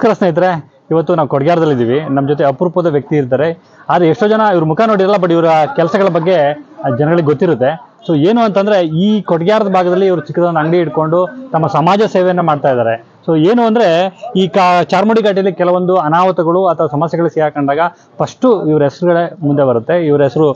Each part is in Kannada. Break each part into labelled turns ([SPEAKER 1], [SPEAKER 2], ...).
[SPEAKER 1] ನಮಸ್ಕಾರ ಸ್ನೇಹಿತರೆ, ಇವತ್ತು ನಾವು ಕೊಡಗ್ಯಾರದಲ್ಲಿದ್ದೀವಿ. ನಮ್ಮ ಜೊತೆ ಅಪರೂಪದ ವ್ಯಕ್ತಿ ಇರ್ತಾರೆ. ಆದರೆ ಎಷ್ಟೋ ಜನ ಇವ್ರ ಮುಖ ನೋಡಿರಲ್ಲ, ಬಟ್ ಇವರ ಕೆಲಸಗಳ ಬಗ್ಗೆ ಜನಗಳಿಗೆ ಗೊತ್ತಿರುತ್ತೆ. ಸೊ ಏನು ಅಂತಂದರೆ, ಈ ಕೊಡಗ್ಯಾರದ ಭಾಗದಲ್ಲಿ ಇವರು ಚಿಕ್ಕದೊಂದು ಅಂಗಡಿ ಇಟ್ಕೊಂಡು ತಮ್ಮ ಸಮಾಜ ಸೇವೆಯನ್ನು ಮಾಡ್ತಾ ಇದ್ದಾರೆ. ಸೊ ಏನು ಅಂದರೆ, ಈ ಕಾ, ಚಾರ್ಮುಡಿ ಘಾಟಿಯಲ್ಲಿ ಕೆಲವೊಂದು ಅನಾಹುತಗಳು ಅಥವಾ ಸಮಸ್ಯೆಗಳು ಸಿಗಾಕೊಂಡಾಗ ಫಸ್ಟು ಇವ್ರ ಹೆಸರುಗಳೇ ಮುಂದೆ ಬರುತ್ತೆ. ಇವ್ರ ಹೆಸರು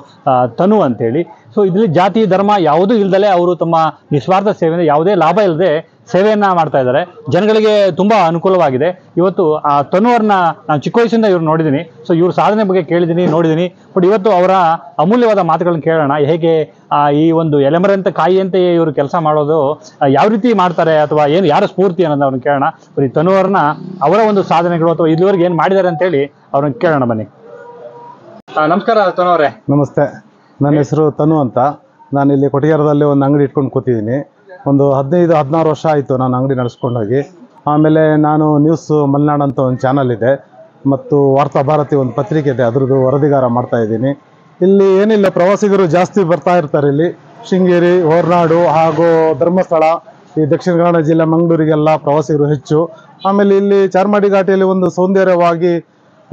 [SPEAKER 1] ತನು ಅಂತೇಳಿ. ಸೊ ಇದರಲ್ಲಿ ಜಾತಿ, ಧರ್ಮ ಯಾವುದೂ ಇಲ್ಲದಲೇ ಅವರು ತಮ್ಮ ನಿಸ್ವಾರ್ಥ ಸೇವೆಯಿಂದ ಯಾವುದೇ ಲಾಭ ಇಲ್ಲದೆ ಸೇವೆಯನ್ನ ಮಾಡ್ತಾ ಇದ್ದಾರೆ. ಜನಗಳಿಗೆ ತುಂಬಾ ಅನುಕೂಲವಾಗಿದೆ. ಇವತ್ತು, ಆ ತನುವರ್ನ ನಾನು ಚಿಕ್ಕ ವಯಸ್ಸಿಂದ ಇವ್ರು ನೋಡಿದ್ದೀನಿ ಸೊ ಇವ್ರ ಸಾಧನೆ ಬಗ್ಗೆ ಕೇಳಿದ್ದೀನಿ ನೋಡಿದ್ದೀನಿ ಬಟ್ ಇವತ್ತು ಅವರ ಅಮೂಲ್ಯವಾದ ಮಾತುಗಳನ್ನು ಕೇಳೋಣ. ಹೇಗೆ ಈ ಒಂದು ಎಲೆಮರೆಂತ ಕಾಯಿಯಂತೆ ಇವರು ಕೆಲಸ ಮಾಡೋದು ಯಾವ ರೀತಿ ಮಾಡ್ತಾರೆ ಅಥವಾ ಏನು, ಯಾರ ಸ್ಫೂರ್ತಿ ಅನ್ನೋದು ಅವ್ರನ್ನ ಕೇಳೋಣ. ಬರೀ ತನುವರ್ನ ಅವರ ಒಂದು ಸಾಧನೆಗಳು ಅಥವಾ ಇದುವರೆಗೆ ಏನು ಮಾಡಿದ್ದಾರೆ ಅಂತೇಳಿ ಅವ್ರನ್ನ ಕೇಳೋಣ ಬನ್ನಿ. ನಮಸ್ಕಾರ ತನು ಅವರೇ.
[SPEAKER 2] ನಮಸ್ತೆ. ನನ್ನ ಹೆಸರು ತನು ಅಂತ. ನಾನು ಇಲ್ಲಿ ಕೊಟ್ಟಿಗೆರದಲ್ಲಿ ಒಂದು ಅಂಗಡಿ ಇಟ್ಕೊಂಡು ಕೂತಿದ್ದೀನಿ. ಒಂದು ಹದಿನೈದು, ಹದಿನಾರು ವರ್ಷ ಆಯಿತು ನಾನು ಅಂಗಡಿ ನಡೆಸ್ಕೊಂಡೋಗಿ. ಆಮೇಲೆ ನಾನು ನ್ಯೂಸ್ ಮಲೆನಾಡು ಅಂತ ಒಂದು ಚಾನಲ್ ಇದೆ. ಮತ್ತು ವಾರ್ತಾ ಭಾರತಿ ಒಂದು ಪತ್ರಿಕೆ ಇದೆ, ಅದ್ರದ್ದು ವರದಿಗಾರ ಮಾಡ್ತಾ ಇದ್ದೀನಿ. ಇಲ್ಲಿ ಏನಿಲ್ಲ, ಪ್ರವಾಸಿಗರು ಜಾಸ್ತಿ ಬರ್ತಾ ಇರ್ತಾರೆ ಇಲ್ಲಿ. ಶೃಂಗೇರಿ, ಹೊರನಾಡು ಹಾಗೂ ಧರ್ಮಸ್ಥಳ, ಈ ದಕ್ಷಿಣ ಕನ್ನಡ ಜಿಲ್ಲೆ ಮಂಗಳೂರಿಗೆಲ್ಲ ಪ್ರವಾಸಿಗರು ಹೆಚ್ಚು. ಆಮೇಲೆ ಇಲ್ಲಿ ಚಾರ್ಮಾಡಿ ಘಾಟಿಯಲ್ಲಿ ಒಂದು ಸೌಂದರ್ಯವಾಗಿ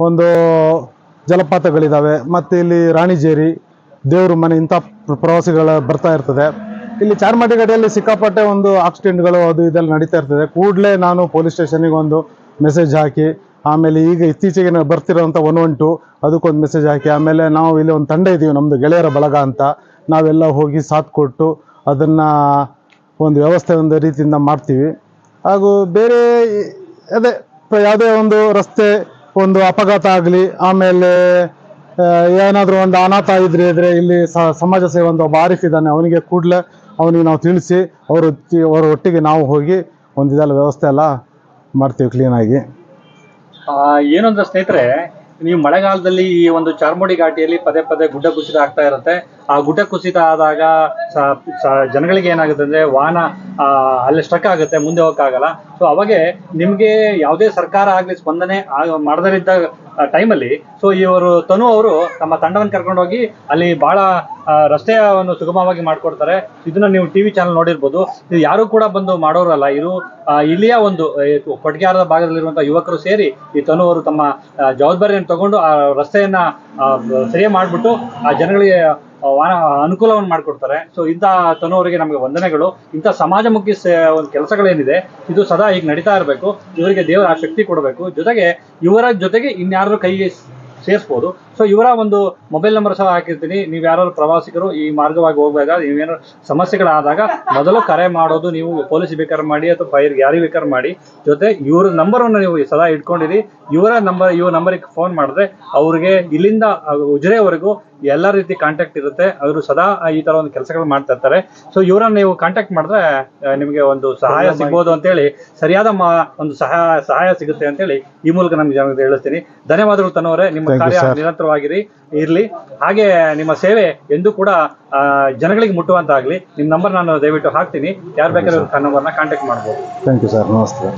[SPEAKER 2] ಒಂದು ಜಲಪಾತಗಳಿದ್ದಾವೆ ಮತ್ತು ಇಲ್ಲಿ ರಾಣಿಜೇರಿ, ದೇವರು ಮನೆ ಇಂಥ ಪ್ರವಾಸಿಗಳು ಬರ್ತಾ ಇರ್ತದೆ. ಇಲ್ಲಿ ಚಾರ್ಮಾಡಿ ಗಡಿಯಲ್ಲಿ ಸಿಕ್ಕಾಪಟ್ಟೆ ಒಂದು ಆಕ್ಸಿಡೆಂಟ್ಗಳು ಅದು ಇದೆಲ್ಲ ನಡೀತಾ ಇರ್ತದೆ. ಕೂಡಲೇ ನಾನು ಪೊಲೀಸ್ ಸ್ಟೇಷನಿಗೆ ಒಂದು ಮೆಸೇಜ್ ಹಾಕಿ, ಆಮೇಲೆ ಈಗ ಇತ್ತೀಚೆಗೆ ಬರ್ತಿರೋಂಥ ಒನ್ ಒನ್ ಟು ಅದಕ್ಕೊಂದು ಮೆಸೇಜ್ ಹಾಕಿ, ಆಮೇಲೆ ನಾವು ಇಲ್ಲಿ ಒಂದು ತಂಡ ಇದ್ದೀವಿ ನಮ್ಮದು ಗೆಳೆಯರ ಬಳಗ ಅಂತ. ನಾವೆಲ್ಲ ಹೋಗಿ ಸಾಥ್ ಕೊಟ್ಟು ಅದನ್ನು ಒಂದು ವ್ಯವಸ್ಥೆ ಒಂದು ರೀತಿಯಿಂದ ಮಾಡ್ತೀವಿ. ಹಾಗೂ ಬೇರೆ ಅದೇ, ಯಾವುದೇ ಒಂದು ರಸ್ತೆ ಒಂದು ಅಪಘಾತ ಆಗಲಿ, ಆಮೇಲೆ ಏನಾದರೂ ಒಂದು ಅನಾಥ ಇದ್ರೆ ಇದ್ರೆ ಇಲ್ಲಿ ಸಮಾಜ ಸೇವೆ ಒಂದು ಒಬ್ಬ ಇದ್ದಾನೆ. ಅವನಿಗೆ ಕೂಡಲೇ ಅವನಿಗೆ ನಾವು ತಿಳಿಸಿ ಅವರು ಅವರ ಒಟ್ಟಿಗೆ ನಾವು ಹೋಗಿ ಒಂದು ಇದೆಲ್ಲ ವ್ಯವಸ್ಥೆ ಎಲ್ಲ ಮಾಡ್ತೀವಿ ಕ್ಲೀನಾಗಿ
[SPEAKER 1] ಏನು ಸ್ನೇಹಿತರೆ, ನೀವು ಮಳೆಗಾಲದಲ್ಲಿ ಈ ಒಂದು ಚಾರ್ಮುಡಿ ಘಾಟಿಯಲ್ಲಿ ಪದೇ ಪದೇ ಗುಡ್ಡ ಕುಸಿತ ಆಗ್ತಾ ಇರುತ್ತೆ. ಆ ಗುಡ್ಡ ಕುಸಿತ ಆದಾಗ ಜನಗಳಿಗೆ ಏನಾಗುತ್ತೆ ಅಂದ್ರೆ ವಾಹನ ಅಲ್ಲಿ ಸ್ಟ್ರಕ್ ಆಗುತ್ತೆ ಮುಂದೆ ಹೋಗಕ್ಕಾಗಲ್ಲ. ಸೊ ಅವಾಗೆ ನಿಮ್ಗೆ ಯಾವುದೇ ಸರ್ಕಾರ ಆಗ್ಲಿ ಸ್ಪಂದನೆ ಮಾಡದರಿದ್ದ ಟೈಮಲ್ಲಿ ಸೊ ಇವರು ತನು ಅವರು ತಮ್ಮ ತಂಡವನ್ನು ಕರ್ಕೊಂಡು ಹೋಗಿ ಅಲ್ಲಿ ಬಹಳ ರಸ್ತೆಯನ್ನು ಸುಗಮವಾಗಿ ಮಾಡ್ಕೊಡ್ತಾರೆ. ಇದನ್ನ ನೀವು ಟಿವಿ ಚಾನಲ್ ನೋಡಿರ್ಬೋದು. ಇದು ಯಾರು ಕೂಡ ಬಂದು ಮಾಡೋರಲ್ಲ. ಆ, ಇಲ್ಲಿಯ ಒಂದು ಕೊಟ್ಗೆಹಾರದ ಭಾಗದಲ್ಲಿರುವಂತಹ ಯುವಕರು ಸೇರಿ ಈ ತನು ಅವರು ತಮ್ಮ ಜವಾಬ್ದಾರಿಯನ್ನು ತಗೊಂಡು ಆ ರಸ್ತೆಯನ್ನ ಸರಿ ಮಾಡಿಬಿಟ್ಟು ಆ ಜನಗಳಿಗೆ ಅನುಕೂಲವನ್ನು ಮಾಡಿಕೊಡ್ತಾರೆ. ಸೊ ಇಂಥ ತನುವರಿಗೆ ನಮಗೆ ವಂದನೆಗಳು. ಇಂಥ ಸಮಾಜಮುಖಿ ಒಂದು ಕೆಲಸಗಳೇನಿದೆ, ಇದು ಸದಾ ಈಗ ನಡೀತಾ ಇರಬೇಕು. ಇವರಿಗೆ ದೇವರ ಆ ಶಕ್ತಿ ಕೊಡಬೇಕು. ಜೊತೆಗೆ ಇವರ ಜೊತೆಗೆ ಇನ್ಯಾರು ಕೈಗೆ ಸೇರಿಸ್ಬೋದು. ಸೊ ಇವರ ಒಂದು ಮೊಬೈಲ್ ನಂಬರ್ ಸಹ ಹಾಕಿರ್ತೀನಿ. ನೀವು ಯಾರು ಪ್ರವಾಸಿಗರು ಈ ಮಾರ್ಗವಾಗಿ ಹೋಗ್ಬೇಕಾದ್ರೆ ನೀವೇನು ಸಮಸ್ಯೆಗಳಾದಾಗ ಮೊದಲು ಕರೆ ಮಾಡೋದು, ನೀವು ಪೊಲೀಸ್ ಬೇಕಾದ್ರೆ ಮಾಡಿ ಅಥವಾ ಫೈರ್, ಯಾರಿಗೆ ಬೇಕಾದ್ರೆ ಮಾಡಿ. ಜೊತೆ ಇವ್ರ ನಂಬರನ್ನು ನೀವು ಸದಾ ಇಟ್ಕೊಂಡಿರಿ. ಇವರ ನಂಬರ್, ಇವ್ರ ನಂಬರಿಗೆ ಫೋನ್ ಮಾಡಿದ್ರೆ ಅವ್ರಿಗೆ ಇಲ್ಲಿಂದ ಉಜಿರೆವರೆಗೂ ಎಲ್ಲ ರೀತಿ ಕಾಂಟ್ಯಾಕ್ಟ್ ಇರುತ್ತೆ. ಅವರು ಸದಾ ಈ ತರ ಒಂದು ಕೆಲಸಗಳು ಮಾಡ್ತಾ ಇರ್ತಾರೆ. ಸೊ ಇವರನ್ನ ನೀವು ಕಾಂಟ್ಯಾಕ್ಟ್ ಮಾಡಿದ್ರೆ ನಿಮಗೆ ಒಂದು ಸಹಾಯ ಸಿಗ್ಬೋದು ಅಂತೇಳಿ ಸರಿಯಾದ ಒಂದು ಸಹಾಯ ಸಹಾಯ ಸಿಗುತ್ತೆ ಅಂತೇಳಿ ಈ ಮೂಲಕ ನಮ್ಗೆ ಜನರಿಗೆ ಹೇಳ್ತೀನಿ ಧನ್ಯವಾದಗಳು ತನ್ನವರೇ. ನಿಮ್ಮ ಕಾರ್ಯ. ನಿರಂತರವಾಗಿರಿ ಇರ್ಲಿ. ಹಾಗೆ ನಿಮ್ಮ ಸೇವೆ ಎಂದು ಕೂಡ ಜನಗಳಿಗೆ ಮುಟ್ಟುವಂತಾಗ್ಲಿ. ನಿಮ್ಮ ನಂಬರ್ ನಾನು ದಯವಿಟ್ಟು ಹಾಕ್ತೀನಿ. ಯಾರು ಬೇಕಾದ್ರೆ ನಂಬರ್ನ ಕಾಂಟ್ಯಾಕ್ಟ್ ಮಾಡ್ಬೋದು.
[SPEAKER 2] ಥ್ಯಾಂಕ್ ಯು ಸರ್ ನಮಸ್ತೆ.